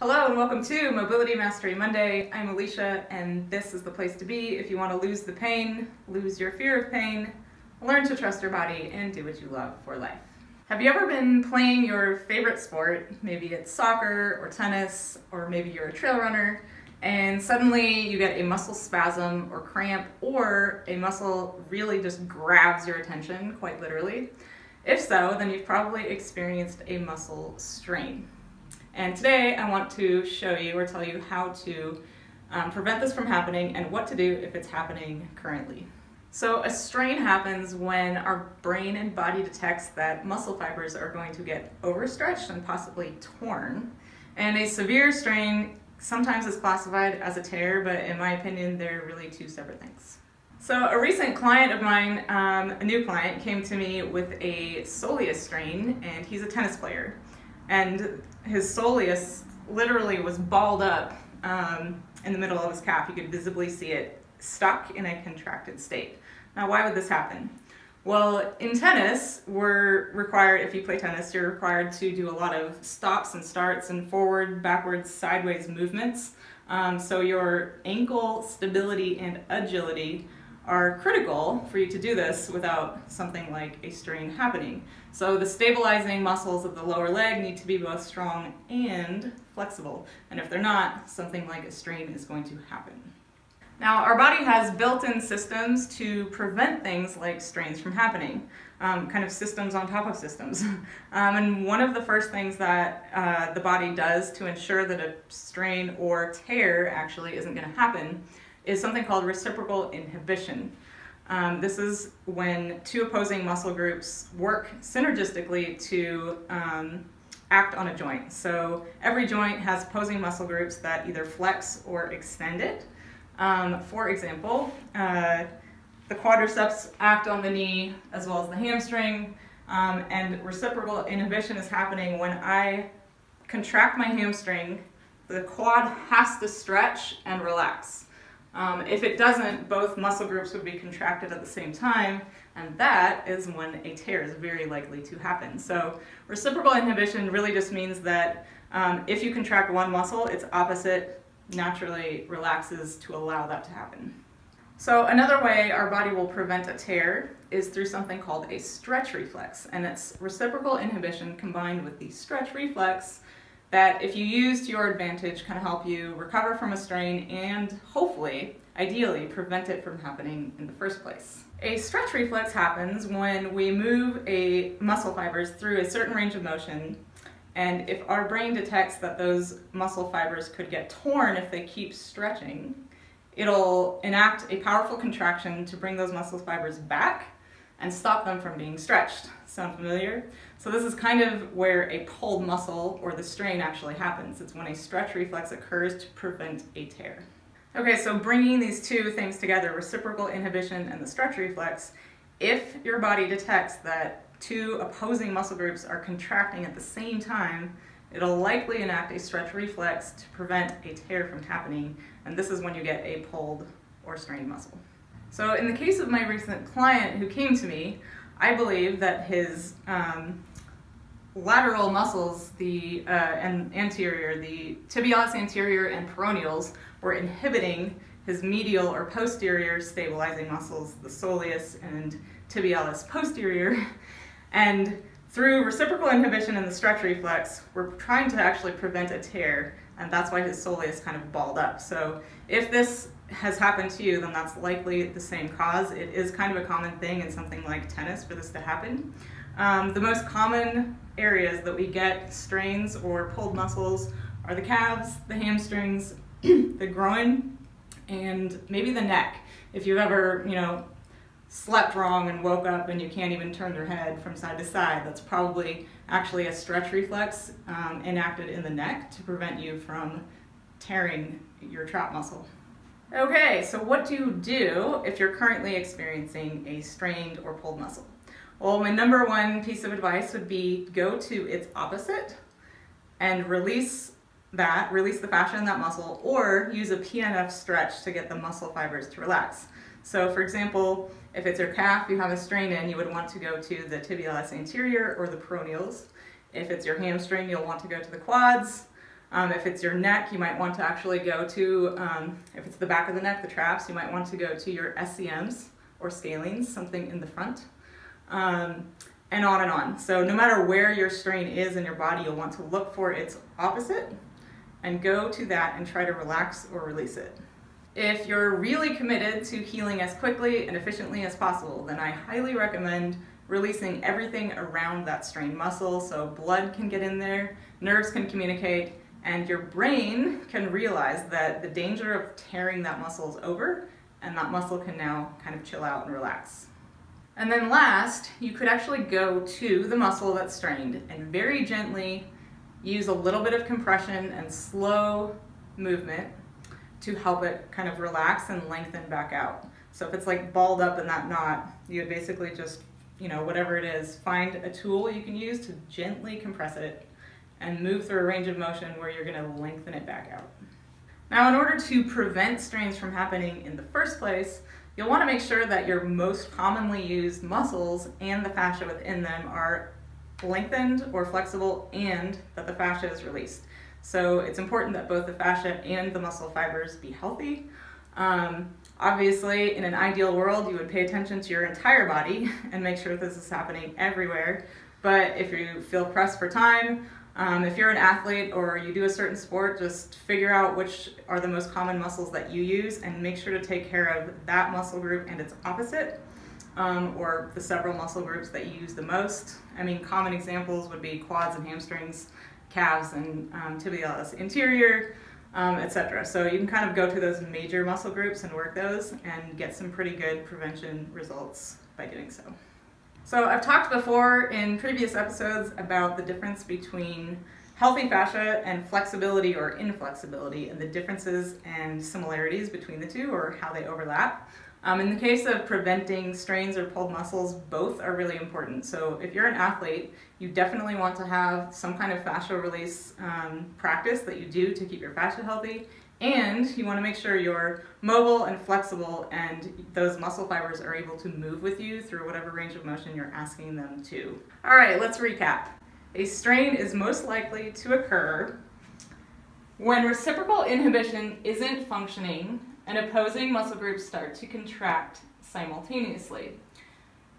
Hello and welcome to Mobility Mastery Monday. I'm Elisha and this is the place to be if you want to lose the pain, lose your fear of pain, learn to trust your body, and do what you love for life. Have you ever been playing your favorite sport? Maybe it's soccer or tennis, or maybe you're a trail runner, and suddenly you get a muscle spasm or cramp, or a muscle really just grabs your attention, quite literally. If so, then you've probably experienced a muscle strain. And today I want to show you or tell you how to um, prevent this from happening and what to do if it's happening currently. So a strain happens when our brain and body detects that muscle fibers are going to get overstretched and possibly torn. And a severe strain sometimes is classified as a tear, but in my opinion, they're really two separate things. So a recent client of mine, um, a new client, came to me with a soleus strain, and he's a tennis player. And his soleus literally was balled up um, in the middle of his calf. You could visibly see it stuck in a contracted state. Now, why would this happen? Well, in tennis, we're required, if you play tennis, you're required to do a lot of stops and starts and forward, backwards, sideways movements. Um, so your ankle stability and agility are critical for you to do this without something like a strain happening. So the stabilizing muscles of the lower leg need to be both strong and flexible. And if they're not, something like a strain is going to happen. Now, our body has built-in systems to prevent things like strains from happening, um, kind of systems on top of systems. Um, and one of the first things that uh, the body does to ensure that a strain or tear actually isn't going to happen is something called reciprocal inhibition. Um, this is when two opposing muscle groups work synergistically to um, act on a joint. So every joint has opposing muscle groups that either flex or extend it. Um, for example, uh, the quadriceps act on the knee as well as the hamstring, um, and reciprocal inhibition is happening when I contract my hamstring, the quad has to stretch and relax. Um, if it doesn't, both muscle groups would be contracted at the same time, and that is when a tear is very likely to happen. So reciprocal inhibition really just means that um, if you contract one muscle, its opposite naturally relaxes to allow that to happen. So another way our body will prevent a tear is through something called a stretch reflex, and it's reciprocal inhibition combined with the stretch reflex that if you use to your advantage can help you recover from a strain and hopefully, ideally, prevent it from happening in the first place. A stretch reflex happens when we move a muscle fibers through a certain range of motion and if our brain detects that those muscle fibers could get torn if they keep stretching, it'll enact a powerful contraction to bring those muscle fibers back and stop them from being stretched. Sound familiar? So this is kind of where a pulled muscle or the strain actually happens. It's when a stretch reflex occurs to prevent a tear. Okay, so bringing these two things together, reciprocal inhibition and the stretch reflex, if your body detects that two opposing muscle groups are contracting at the same time, it'll likely enact a stretch reflex to prevent a tear from happening, and this is when you get a pulled or strained muscle. So in the case of my recent client who came to me, I believe that his um, lateral muscles, the uh, and anterior, the tibialis anterior and peroneals, were inhibiting his medial or posterior stabilizing muscles, the soleus and tibialis posterior, and through reciprocal inhibition and the stretch reflex, we're trying to actually prevent a tear, and that's why his soleus kind of balled up. So if this has happened to you, then that's likely the same cause. It is kind of a common thing in something like tennis for this to happen. Um, the most common areas that we get strains or pulled muscles are the calves, the hamstrings, the groin, and maybe the neck. If you've ever, you know, slept wrong and woke up and you can't even turn your head from side to side, that's probably actually a stretch reflex um, enacted in the neck to prevent you from tearing your trap muscle. Okay, so what do you do if you're currently experiencing a strained or pulled muscle? Well, my number one piece of advice would be go to its opposite and release that, release the fascia in that muscle, or use a PNF stretch to get the muscle fibers to relax. So for example, if it's your calf, you have a strain in, you would want to go to the tibialis anterior or the peroneals. If it's your hamstring, you'll want to go to the quads. Um, if it's your neck, you might want to actually go to, um, if it's the back of the neck, the traps, you might want to go to your SCMs or scalenes, something in the front, um, and on and on. So no matter where your strain is in your body, you'll want to look for its opposite and go to that and try to relax or release it. If you're really committed to healing as quickly and efficiently as possible, then I highly recommend releasing everything around that strained muscle so blood can get in there, nerves can communicate, and your brain can realize that the danger of tearing that muscle is over and that muscle can now kind of chill out and relax. And then last, you could actually go to the muscle that's strained and very gently use a little bit of compression and slow movement to help it kind of relax and lengthen back out. So if it's like balled up in that knot, you would basically just, you know, whatever it is, find a tool you can use to gently compress it and move through a range of motion where you're gonna lengthen it back out. Now, in order to prevent strains from happening in the first place, you'll wanna make sure that your most commonly used muscles and the fascia within them are lengthened or flexible and that the fascia is released. So it's important that both the fascia and the muscle fibers be healthy. Um, obviously, in an ideal world, you would pay attention to your entire body and make sure this is happening everywhere. But if you feel pressed for time, um, if you're an athlete or you do a certain sport, just figure out which are the most common muscles that you use and make sure to take care of that muscle group and its opposite, um, or the several muscle groups that you use the most. I mean, common examples would be quads and hamstrings, calves and um, tibialis anterior, um, etc. So you can kind of go to those major muscle groups and work those and get some pretty good prevention results by doing so. So I've talked before in previous episodes about the difference between healthy fascia and flexibility or inflexibility and the differences and similarities between the two or how they overlap. Um, in the case of preventing strains or pulled muscles, both are really important. So if you're an athlete, you definitely want to have some kind of fascial release um, practice that you do to keep your fascia healthy. And you want to make sure you're mobile and flexible and those muscle fibers are able to move with you through whatever range of motion you're asking them to. All right, let's recap. A strain is most likely to occur when reciprocal inhibition isn't functioning and opposing muscle groups start to contract simultaneously.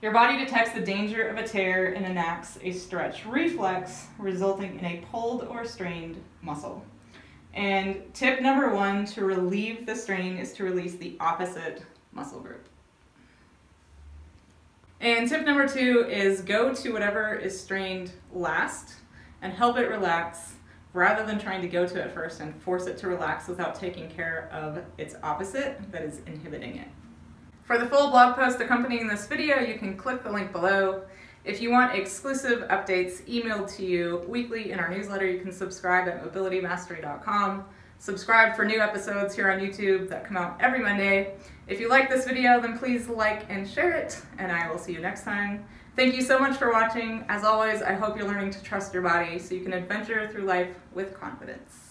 Your body detects the danger of a tear and enacts a stretch reflex, resulting in a pulled or strained muscle. And tip number one to relieve the strain is to release the opposite muscle group. And tip number two is go to whatever is strained last and help it relax rather than trying to go to it first and force it to relax without taking care of its opposite that is inhibiting it. For the full blog post accompanying this video, you can click the link below. If you want exclusive updates emailed to you weekly in our newsletter, you can subscribe at mobilitymastery.com. Subscribe for new episodes here on YouTube that come out every Monday. If you like this video, then please like and share it, and I will see you next time. Thank you so much for watching. As always, I hope you're learning to trust your body so you can adventure through life with confidence.